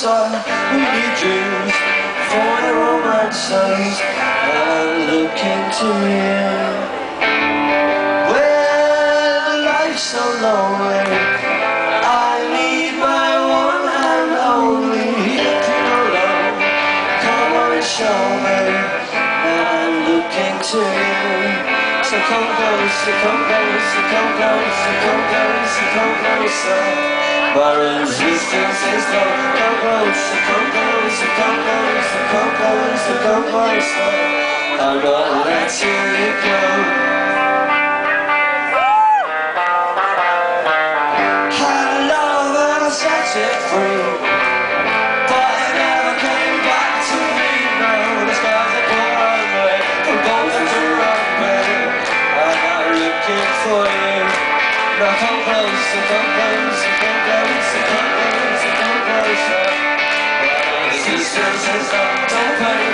closer We need dreams for the romances And look into you Well, life's so lonely I need my one and only love, come on show me into you So come closer, come closer, come closer, come closer, come closer to rugby I'm not looking for you. Now come closer, come closer, come closer, come closer, come closer. This distance is not,